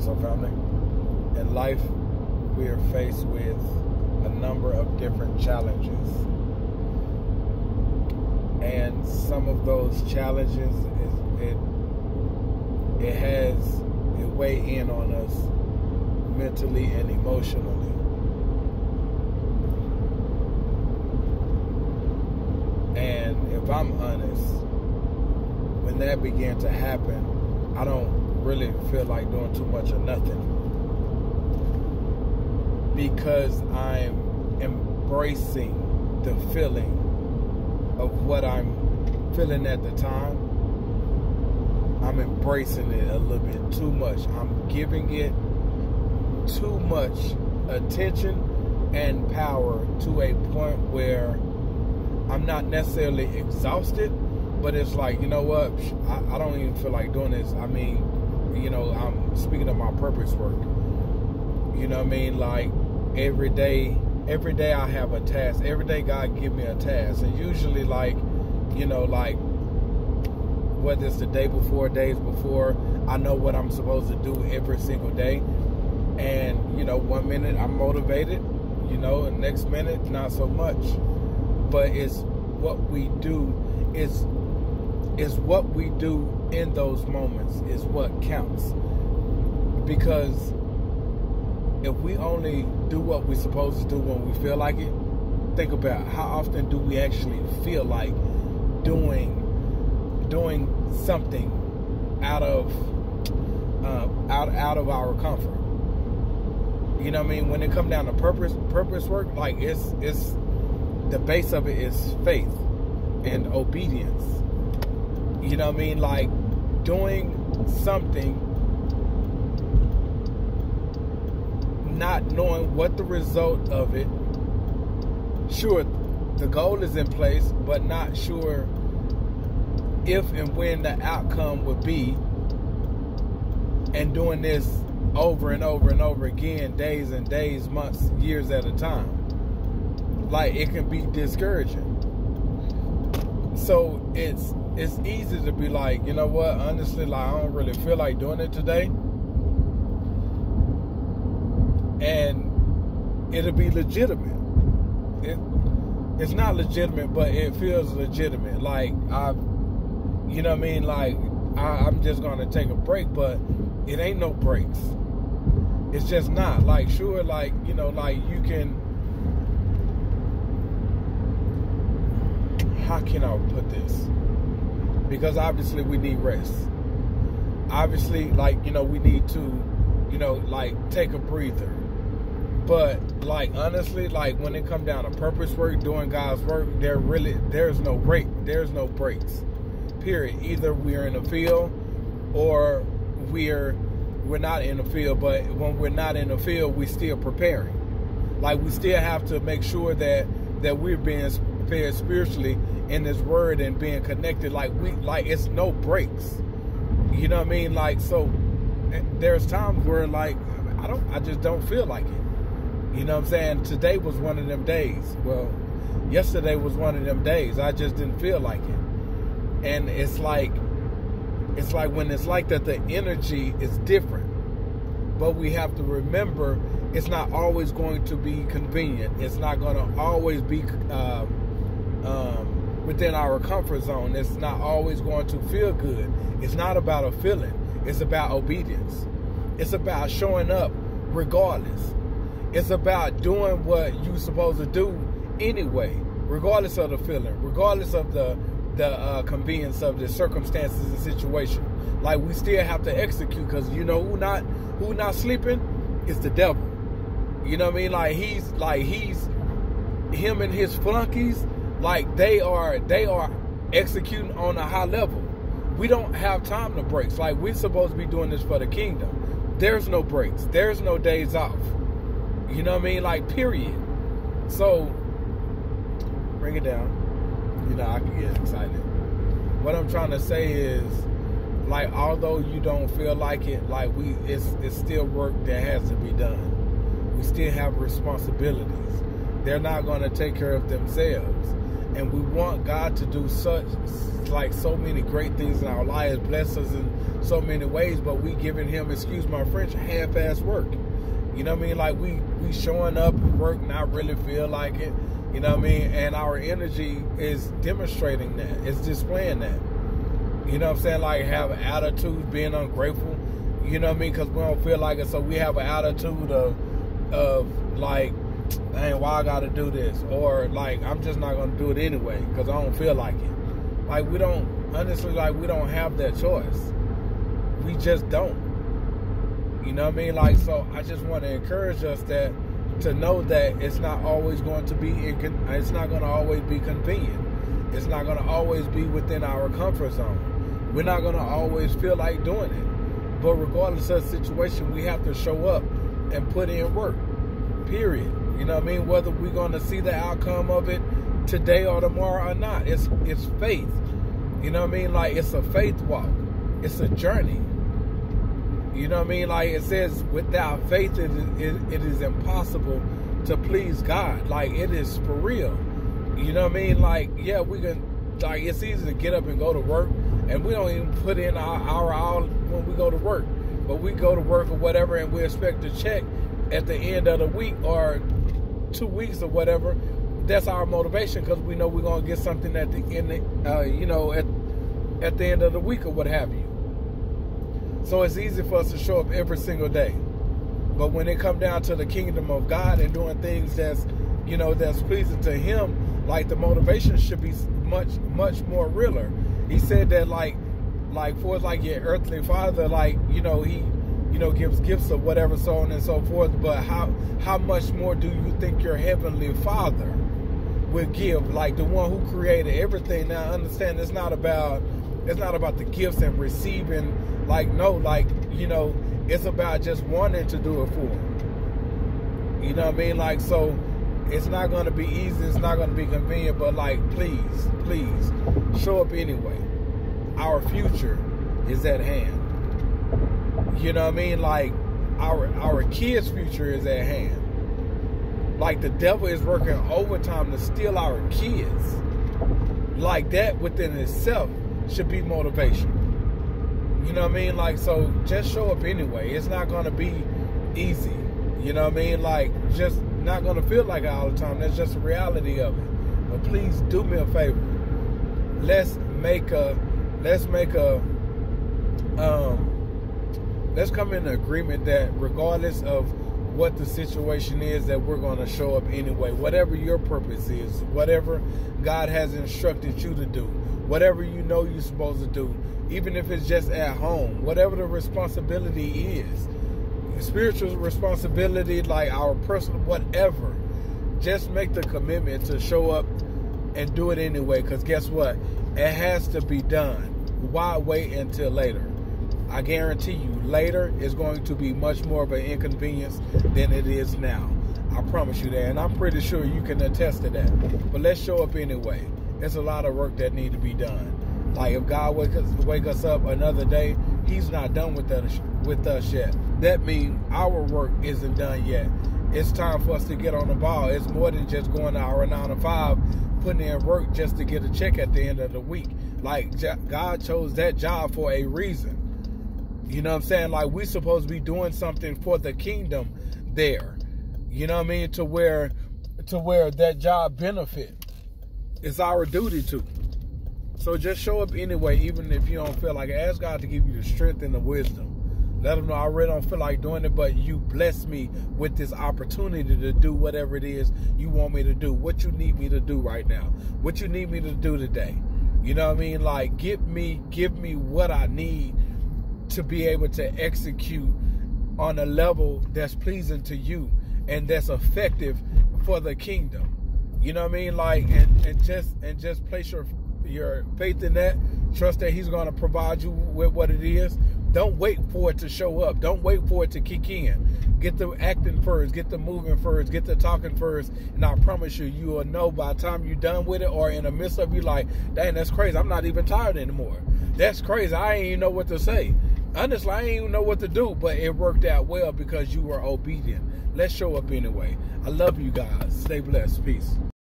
What's up, family? In life, we are faced with a number of different challenges. And some of those challenges, is, it, it has it weigh in on us mentally and emotionally. And if I'm honest, when that began to happen, I don't really feel like doing too much of nothing. Because I'm embracing the feeling of what I'm feeling at the time. I'm embracing it a little bit too much. I'm giving it too much attention and power to a point where I'm not necessarily exhausted, but it's like, you know what? I, I don't even feel like doing this. I mean, you know, I'm speaking of my purpose work. You know what I mean? Like every day, every day I have a task. Every day God give me a task. And usually like, you know, like whether it's the day before, days before, I know what I'm supposed to do every single day. And, you know, one minute I'm motivated, you know, and next minute not so much. But it's what we do is is what we do in those moments is what counts. Because if we only do what we're supposed to do when we feel like it, think about how often do we actually feel like doing doing something out of uh, out out of our comfort. You know what I mean? When it come down to purpose purpose work, like it's it's the base of it is faith and obedience. You know what I mean? Like doing something not knowing what the result of it. Sure, the goal is in place, but not sure if and when the outcome would be. And doing this over and over and over again, days and days, months, years at a time. Like it can be discouraging. So it's it's easy to be like, you know what, honestly, like I don't really feel like doing it today. And it'll be legitimate. It, it's not legitimate, but it feels legitimate. Like I, you know what I mean? Like I, I'm just gonna take a break, but it ain't no breaks. It's just not. Like sure, like you know, like you can. How can I put this? Because obviously we need rest. Obviously, like you know, we need to, you know, like take a breather but like honestly, like when it come down to purpose work, doing God's work, there really there's no break. There's no breaks. Period. Either we're in the field or we're we're not in the field, but when we're not in the field, we still preparing. Like we still have to make sure that that we're being spiritually in this word and being connected. Like we like it's no breaks. You know what I mean? Like so there's times where like I don't I just don't feel like it. You know what I'm saying? Today was one of them days. Well, yesterday was one of them days. I just didn't feel like it. And it's like it's like when it's like that the energy is different. But we have to remember it's not always going to be convenient. It's not going to always be uh, um, within our comfort zone. It's not always going to feel good. It's not about a feeling. It's about obedience. It's about showing up regardless. It's about doing what you're supposed to do anyway, regardless of the feeling, regardless of the the uh, convenience of the circumstances and situation. Like we still have to execute because you know who not who not sleeping is the devil. You know what I mean? Like he's like he's him and his flunkies. Like they are they are executing on a high level. We don't have time to breaks. Like we're supposed to be doing this for the kingdom. There's no breaks. There's no days off. You know what I mean? Like, period. So, bring it down. You know, I can get excited. What I'm trying to say is, like, although you don't feel like it, like we, it's it's still work that has to be done. We still have responsibilities. They're not going to take care of themselves. And we want God to do such like so many great things in our lives, bless us in so many ways, but we giving him, excuse my French, half-ass work. You know what I mean? Like we we showing up work, not really feel like it. You know what I mean? And our energy is demonstrating that. It's displaying that. You know what I'm saying? Like have attitude, being ungrateful. You know what I mean? Because we don't feel like it, so we have an attitude of of like dang, why I gotta do this? Or like, I'm just not gonna do it anyway because I don't feel like it. Like, we don't, honestly, like, we don't have that choice. We just don't. You know what I mean? Like, so I just want to encourage us that to know that it's not always going to be, it's not going to always be convenient. It's not going to always be within our comfort zone. We're not going to always feel like doing it. But regardless of the situation, we have to show up and put in work. Period. You know what I mean? Whether we're going to see the outcome of it today or tomorrow or not. It's it's faith. You know what I mean? Like it's a faith walk. It's a journey. You know what I mean? Like it says, without faith, it is, it is impossible to please God. Like it is for real. You know what I mean? Like yeah, we can. Like it's easy to get up and go to work, and we don't even put in our hour out when we go to work. But we go to work or whatever, and we expect to check at the end of the week or two weeks or whatever, that's our motivation because we know we're gonna get something at the end, uh, you know, at at the end of the week or what have you. So it's easy for us to show up every single day. But when it come down to the kingdom of God and doing things that's, you know, that's pleasing to Him, like the motivation should be much, much more realer. He said that like, like for like your earthly father, like you know, he you know, gives gifts or whatever, so on and so forth. But how how much more do you think your heavenly Father will give? Like the one who created everything. Now, understand, it's not about it's not about the gifts and receiving. Like no, like you know, it's about just wanting to do it for Him. You know what I mean? Like so. It's not going to be easy. It's not going to be convenient. But like, please, please, show up anyway. Our future is at hand. You know what I mean? Like our our kids' future is at hand. Like the devil is working overtime to steal our kids. Like that within itself should be motivation. You know what I mean? Like so just show up anyway. It's not gonna be easy. You know what I mean? Like just not gonna feel like it all the time. That's just the reality of it. But please do me a favor. Let's make a let's make a let's come in agreement that regardless of what the situation is that we're going to show up anyway. Whatever your purpose is whatever god has instructed you to do whatever you know you're supposed to do even if it's just at home whatever the responsibility is spiritual responsibility like our personal whatever just make the commitment to show up and do it anyway because guess what? It has to be done. Why wait until later I guarantee you, later is going to be much more of an inconvenience than it is now. I promise you that, and I'm pretty sure you can attest to that. But let's show up anyway. There's a lot of work that need to be done. Like if God wake us, wake us up another day, He's not done with us with us yet. That means our work isn't done yet. It's time for us to get on the ball. It's more than just going to our nine to five, putting in work just to get a check at the end of the week. Like God chose that job for a reason. You know what I'm saying? Like we supposed to be doing something for the kingdom there. You know what I mean? To where to where that job benefit. It's our duty to. So just show up anyway, even if you don't feel like it. Ask God to give you the strength and the wisdom. Let him know I really don't feel like doing it, but you bless me with this opportunity to do whatever it is you want me to do. What you need me to do right now. What you need me to do today. You know what I mean? Like give me give me what I need to be able to execute on a level that's pleasing to you and that's effective for the kingdom. You know what I mean? Like and, and just and just place your your faith in that. Trust that he's gonna provide you with what it is. Don't wait for it to show up. Don't wait for it to kick in. Get the acting first, get the moving first, get the talking first, and I promise you, you will know by the time you're done with it or in the midst of you like, dang, that's crazy. I'm not even tired anymore. That's crazy. I ain't even know what to say honestly, I didn't even know what to do, but it worked out well because you were obedient. Let's show up anyway. I love you guys. Stay blessed. Peace.